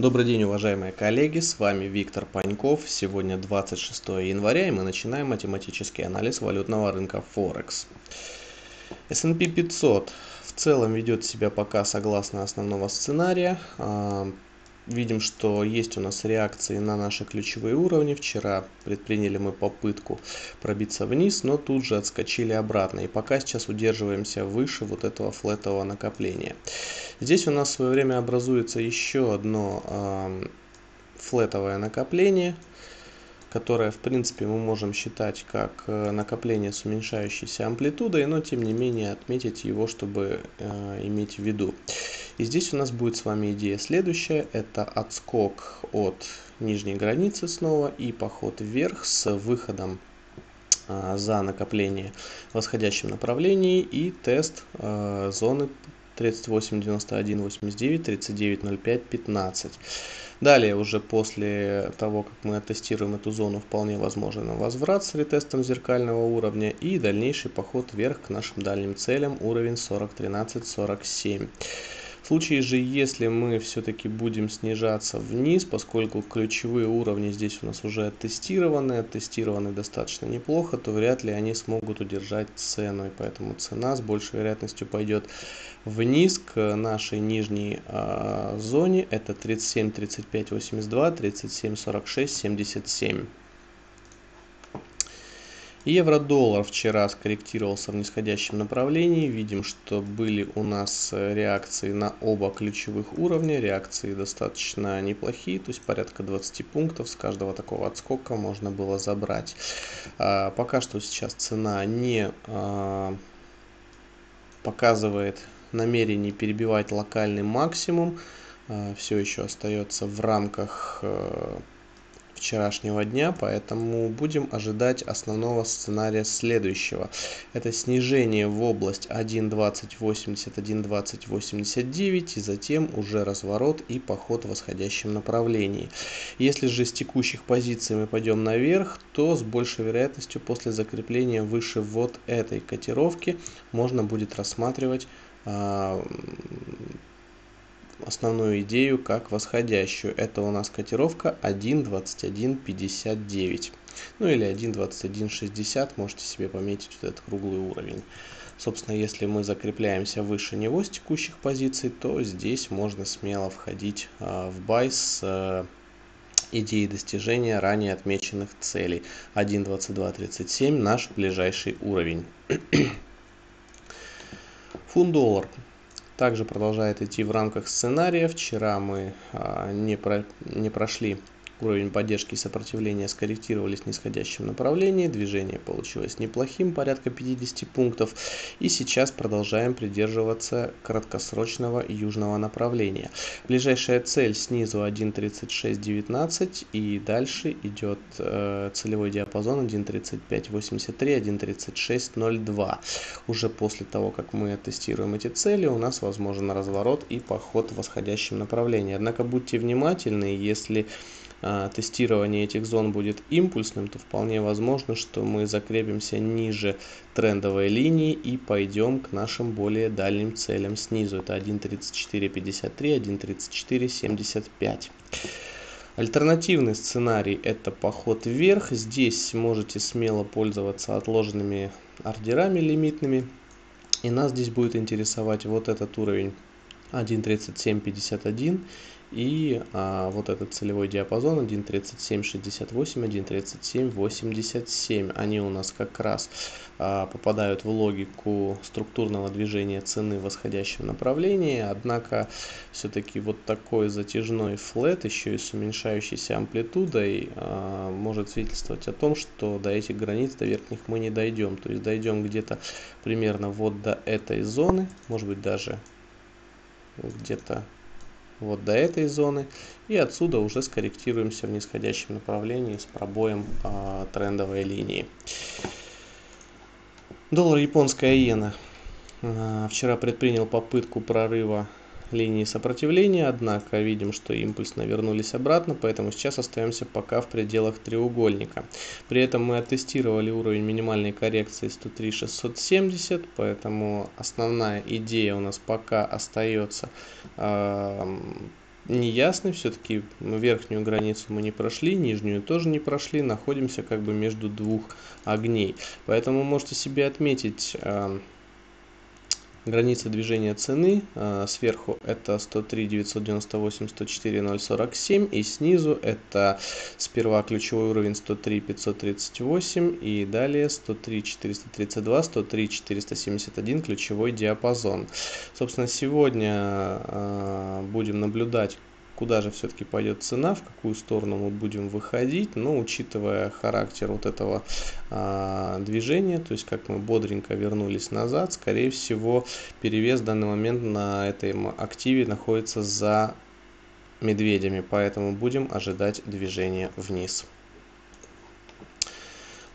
Добрый день, уважаемые коллеги, с вами Виктор Паньков. Сегодня 26 января и мы начинаем математический анализ валютного рынка Форекс. S&P 500 в целом ведет себя пока согласно основного сценария. Видим, что есть у нас реакции на наши ключевые уровни. Вчера предприняли мы попытку пробиться вниз, но тут же отскочили обратно. И пока сейчас удерживаемся выше вот этого флетового накопления. Здесь у нас в свое время образуется еще одно э, флетовое накопление, которое в принципе мы можем считать как э, накопление с уменьшающейся амплитудой, но тем не менее отметить его, чтобы э, иметь в виду. И здесь у нас будет с вами идея следующая, это отскок от нижней границы снова и поход вверх с выходом э, за накопление в восходящем направлении и тест э, зоны 38, 91, 89, 39, 05, 15. Далее, уже после того, как мы оттестируем эту зону, вполне возможен возврат с ретестом зеркального уровня и дальнейший поход вверх к нашим дальним целям, уровень 40, 13, 47. В случае же, если мы все-таки будем снижаться вниз, поскольку ключевые уровни здесь у нас уже оттестированы, оттестированы достаточно неплохо, то вряд ли они смогут удержать цену. И поэтому цена с большей вероятностью пойдет вниз к нашей нижней э, зоне. Это 37, 35, 82, 37, 46, 77. Евро-доллар вчера скорректировался в нисходящем направлении. Видим, что были у нас э, реакции на оба ключевых уровня. Реакции достаточно неплохие, то есть порядка 20 пунктов. С каждого такого отскока можно было забрать. А, пока что сейчас цена не а, показывает намерений перебивать локальный максимум. А, Все еще остается в рамках э, вчерашнего дня, поэтому будем ожидать основного сценария следующего. Это снижение в область 1.2080, 1.2089 и затем уже разворот и поход в восходящем направлении. Если же с текущих позиций мы пойдем наверх, то с большей вероятностью после закрепления выше вот этой котировки можно будет рассматривать а, основную идею как восходящую. Это у нас котировка 1.2159. Ну или 1.2160, можете себе пометить вот этот круглый уровень. Собственно, если мы закрепляемся выше него с текущих позиций, то здесь можно смело входить а, в бай с а, идеей достижения ранее отмеченных целей. 1.2237 наш ближайший уровень. Фунт-доллар также продолжает идти в рамках сценария. Вчера мы а, не, про, не прошли уровень поддержки и сопротивления скорректировались в нисходящем направлении. Движение получилось неплохим, порядка 50 пунктов. И сейчас продолжаем придерживаться краткосрочного южного направления. Ближайшая цель снизу 1.3619 и дальше идет э, целевой диапазон 1.3583, 1.3602. Уже после того, как мы тестируем эти цели, у нас возможен разворот и поход в восходящем направлении. Однако будьте внимательны, если тестирование этих зон будет импульсным, то вполне возможно, что мы закрепимся ниже трендовой линии и пойдем к нашим более дальним целям снизу. Это 1.3453, 1.3475. Альтернативный сценарий это поход вверх. Здесь можете смело пользоваться отложенными ордерами лимитными. И нас здесь будет интересовать вот этот уровень 1.3751 и а, вот этот целевой диапазон 1.3768, 1.3787, они у нас как раз а, попадают в логику структурного движения цены в восходящем направлении, однако все-таки вот такой затяжной флет, еще и с уменьшающейся амплитудой, а, может свидетельствовать о том, что до этих границ, до верхних мы не дойдем, то есть дойдем где-то примерно вот до этой зоны, может быть даже где-то вот до этой зоны и отсюда уже скорректируемся в нисходящем направлении с пробоем а, трендовой линии. Доллар японская иена а, вчера предпринял попытку прорыва линии сопротивления, однако видим, что импульсно вернулись обратно, поэтому сейчас остаемся пока в пределах треугольника. При этом мы оттестировали уровень минимальной коррекции 103 670, поэтому основная идея у нас пока остается э, неясный, все-таки верхнюю границу мы не прошли, нижнюю тоже не прошли, находимся как бы между двух огней. Поэтому можете себе отметить э, Граница движения цены э, сверху это 103 998 104 047 и снизу это сперва ключевой уровень 103 538 и далее 103 432 103 471 ключевой диапазон. Собственно сегодня э, будем наблюдать куда же все-таки пойдет цена, в какую сторону мы будем выходить, но учитывая характер вот этого а, движения, то есть как мы бодренько вернулись назад, скорее всего перевес в данный момент на этом активе находится за медведями, поэтому будем ожидать движения вниз.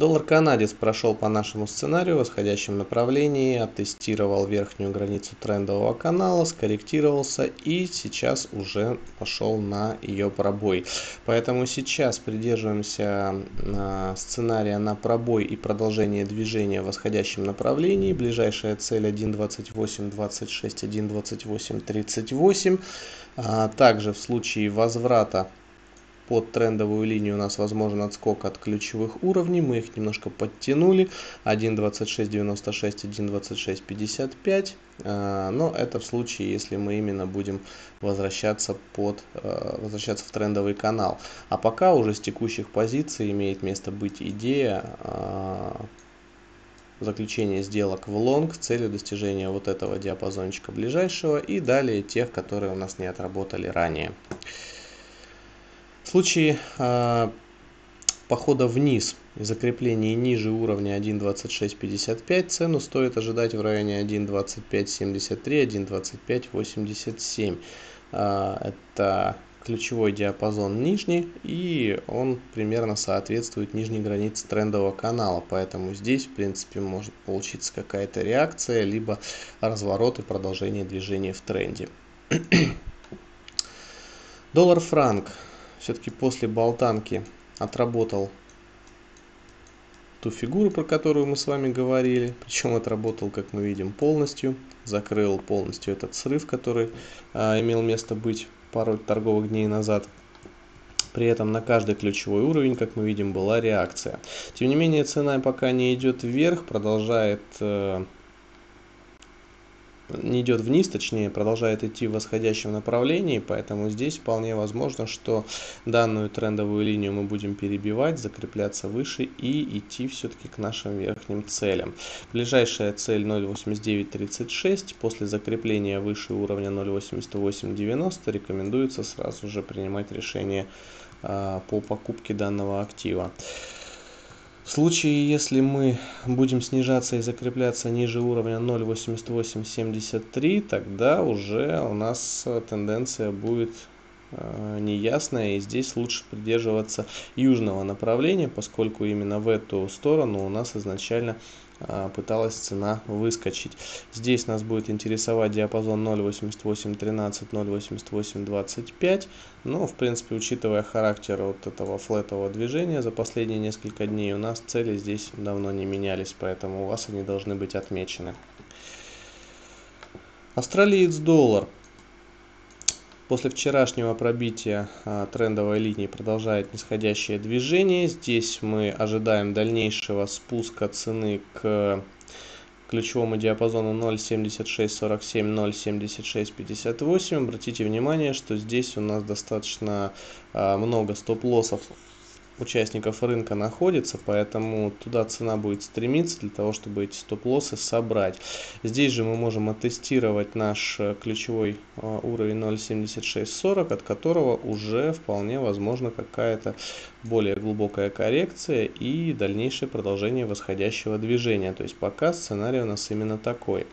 Доллар канадец прошел по нашему сценарию в восходящем направлении, оттестировал верхнюю границу трендового канала, скорректировался и сейчас уже пошел на ее пробой. Поэтому сейчас придерживаемся а, сценария на пробой и продолжение движения в восходящем направлении. Ближайшая цель 1.2826, 1.2838. 38. Также в случае возврата под трендовую линию у нас возможен отскок от ключевых уровней. Мы их немножко подтянули. 1.2696, 1.2655. А, но это в случае, если мы именно будем возвращаться, под, а, возвращаться в трендовый канал. А пока уже с текущих позиций имеет место быть идея а, заключения сделок в лонг с целью достижения вот этого диапазончика ближайшего и далее тех, которые у нас не отработали ранее. В случае э, похода вниз и закрепления ниже уровня 1.2655 цену стоит ожидать в районе 1.2573, 1.2587. Э, это ключевой диапазон нижний и он примерно соответствует нижней границе трендового канала. Поэтому здесь в принципе может получиться какая-то реакция либо разворот и продолжение движения в тренде. Доллар франк все-таки после болтанки отработал ту фигуру, про которую мы с вами говорили. Причем отработал, как мы видим, полностью. Закрыл полностью этот срыв, который а, имел место быть пару торговых дней назад. При этом на каждый ключевой уровень, как мы видим, была реакция. Тем не менее, цена пока не идет вверх, продолжает э, не идет вниз, точнее продолжает идти в восходящем направлении, поэтому здесь вполне возможно, что данную трендовую линию мы будем перебивать, закрепляться выше и идти все-таки к нашим верхним целям. Ближайшая цель 0.8936, после закрепления выше уровня 0.8890 рекомендуется сразу же принимать решение а, по покупке данного актива. В случае, если мы будем снижаться и закрепляться ниже уровня 0.8873, тогда уже у нас тенденция будет э, неясная. И здесь лучше придерживаться южного направления поскольку именно в эту сторону у нас изначально пыталась цена выскочить. Здесь нас будет интересовать диапазон 0.8813, 0.8825. Но, в принципе, учитывая характер вот этого флетового движения за последние несколько дней, у нас цели здесь давно не менялись, поэтому у вас они должны быть отмечены. Австралиец доллар После вчерашнего пробития а, трендовой линии продолжает нисходящее движение. Здесь мы ожидаем дальнейшего спуска цены к ключевому диапазону 0.7647, 0.7658. Обратите внимание, что здесь у нас достаточно а, много стоп-лоссов участников рынка находится, поэтому туда цена будет стремиться для того, чтобы эти стоп-лоссы собрать. Здесь же мы можем оттестировать наш э, ключевой э, уровень 0.7640, от которого уже вполне возможно какая-то более глубокая коррекция и дальнейшее продолжение восходящего движения. То есть пока сценарий у нас именно такой.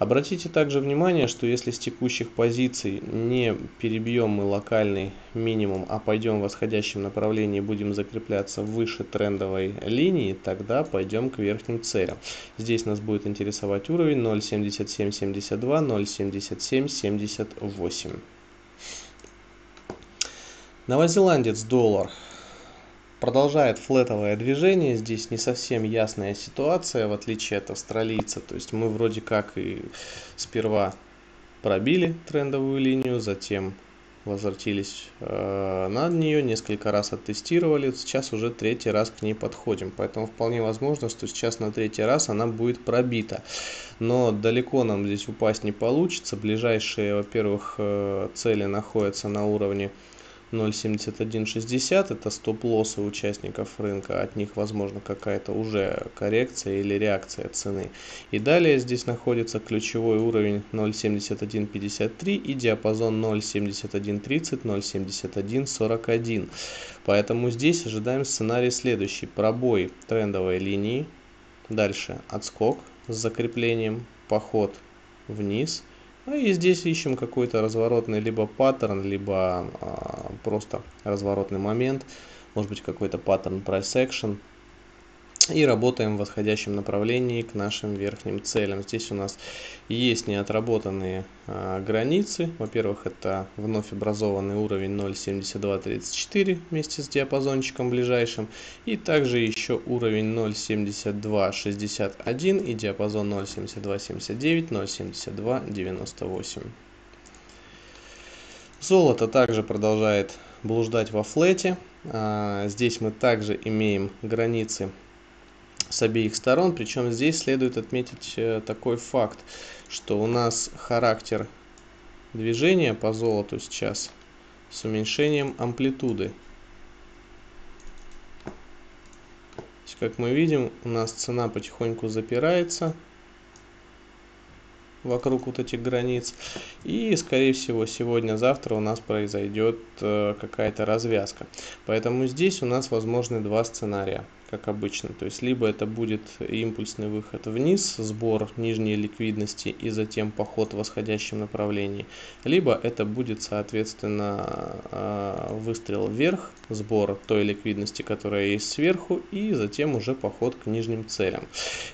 Обратите также внимание, что если с текущих позиций не перебьем мы локальный минимум, а пойдем в восходящем направлении будем закрепляться выше трендовой линии, тогда пойдем к верхним целям. Здесь нас будет интересовать уровень 0.7772, 0.7778. Новозеландец доллар продолжает флетовое движение. Здесь не совсем ясная ситуация, в отличие от австралийца. То есть мы вроде как и сперва пробили трендовую линию, затем возвратились э, на нее, несколько раз оттестировали, сейчас уже третий раз к ней подходим. Поэтому вполне возможно, что сейчас на третий раз она будет пробита. Но далеко нам здесь упасть не получится. Ближайшие, во-первых, э, цели находятся на уровне 0.7160 это стоп-лоссы участников рынка, от них возможно какая-то уже коррекция или реакция цены. И далее здесь находится ключевой уровень 0.7153 и диапазон 0.7130, 0.7141. Поэтому здесь ожидаем сценарий следующий. Пробой трендовой линии, дальше отскок с закреплением, поход вниз – ну и здесь ищем какой-то разворотный либо паттерн, либо а, просто разворотный момент. Может быть какой-то паттерн price action и работаем в восходящем направлении к нашим верхним целям. Здесь у нас есть неотработанные а, границы. Во-первых, это вновь образованный уровень 0.7234 вместе с диапазончиком ближайшим. И также еще уровень 0.7261 и диапазон 0.7279, 0.7298. Золото также продолжает блуждать во флете. А, здесь мы также имеем границы с обеих сторон. Причем здесь следует отметить э, такой факт, что у нас характер движения по золоту сейчас с уменьшением амплитуды. Как мы видим, у нас цена потихоньку запирается вокруг вот этих границ. И, скорее всего, сегодня-завтра у нас произойдет э, какая-то развязка. Поэтому здесь у нас возможны два сценария как обычно. То есть либо это будет импульсный выход вниз, сбор нижней ликвидности и затем поход в восходящем направлении, либо это будет соответственно а, выстрел вверх, сбор той ликвидности, которая есть сверху и затем уже поход к нижним целям.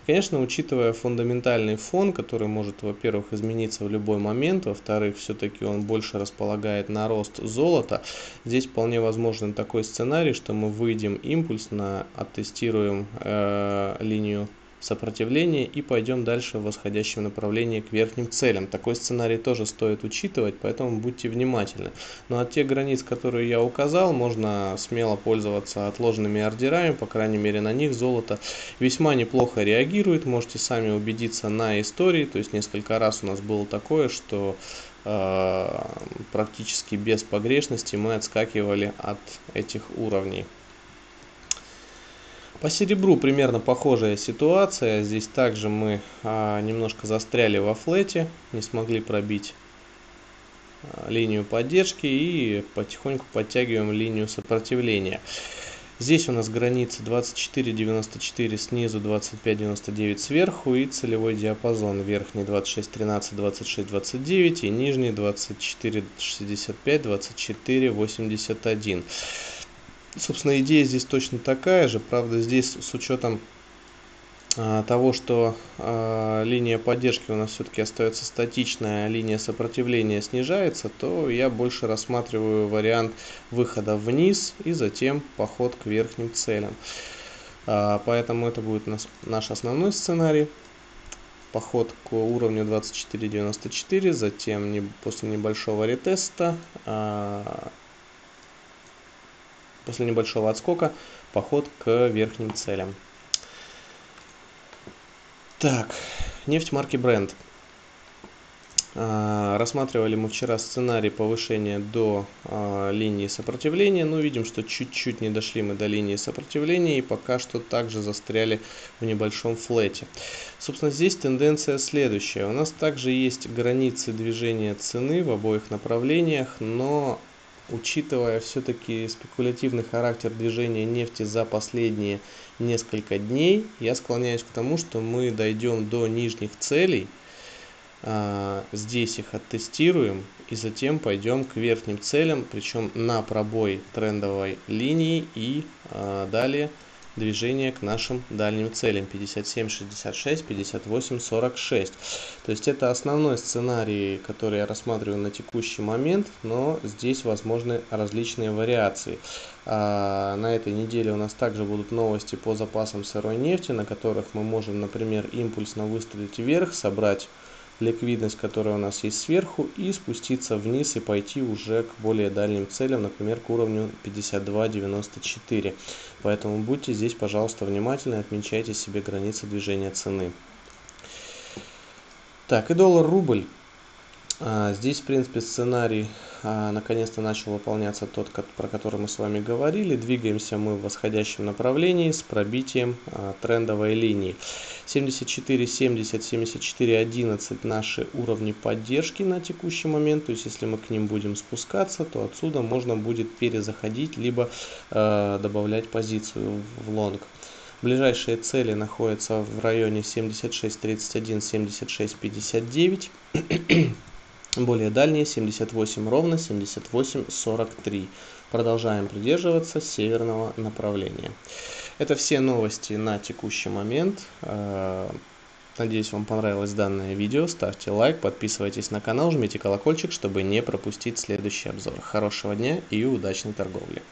Конечно, учитывая фундаментальный фон, который может, во-первых, измениться в любой момент, во-вторых, все-таки он больше располагает на рост золота, здесь вполне возможен такой сценарий, что мы выйдем импульсно от тестируем э, линию сопротивления и пойдем дальше в восходящем направлении к верхним целям. Такой сценарий тоже стоит учитывать, поэтому будьте внимательны. Но от тех границ, которые я указал, можно смело пользоваться отложенными ордерами, по крайней мере на них золото весьма неплохо реагирует. Можете сами убедиться на истории, то есть несколько раз у нас было такое, что э, практически без погрешности мы отскакивали от этих уровней. По серебру примерно похожая ситуация. Здесь также мы а, немножко застряли во флете, не смогли пробить а, линию поддержки и потихоньку подтягиваем линию сопротивления. Здесь у нас граница 24.94 снизу, 25.99 сверху и целевой диапазон. Верхний 26.13, 26.29 и нижний 24.65, 24.81. Собственно, идея здесь точно такая же, правда, здесь с учетом а, того, что а, линия поддержки у нас все-таки остается статичная, а линия сопротивления снижается, то я больше рассматриваю вариант выхода вниз и затем поход к верхним целям. А, поэтому это будет наш, наш основной сценарий. Поход к уровню 24.94, затем не, после небольшого ретеста а, После небольшого отскока поход к верхним целям. Так, нефть марки Brent. А, рассматривали мы вчера сценарий повышения до а, линии сопротивления, но видим, что чуть-чуть не дошли мы до линии сопротивления и пока что также застряли в небольшом флете. Собственно, здесь тенденция следующая. У нас также есть границы движения цены в обоих направлениях, но учитывая все-таки спекулятивный характер движения нефти за последние несколько дней, я склоняюсь к тому, что мы дойдем до нижних целей А, здесь их оттестируем и затем пойдем к верхним целям, причем на пробой трендовой линии и а, далее движение к нашим дальним целям 57, 66, 58, 46. То есть это основной сценарий, который я рассматриваю на текущий момент, но здесь возможны различные вариации. А на этой неделе у нас также будут новости по запасам сырой нефти, на которых мы можем, например, импульсно выстрелить вверх, собрать ликвидность, которая у нас есть сверху, и спуститься вниз и пойти уже к более дальним целям, например, к уровню 52.94. Поэтому будьте здесь, пожалуйста, внимательны, отмечайте себе границы движения цены. Так, и доллар-рубль. А, здесь, в принципе, сценарий а, наконец-то начал выполняться тот, про который мы с вами говорили. Двигаемся мы в восходящем направлении с пробитием а, трендовой линии. 74, 70, 74, 11 наши уровни поддержки на текущий момент. То есть, если мы к ним будем спускаться, то отсюда можно будет перезаходить, либо добавлять позицию в лонг. Ближайшие цели находятся в районе 76, 31, 76, 59 более дальние 78 ровно 78 43 продолжаем придерживаться северного направления. Это все новости на текущий момент. Э, надеюсь вам понравилось данное видео. Ставьте лайк подписывайтесь на канал жмите колокольчик чтобы не пропустить следующий обзор. Хорошего дня и удачной торговли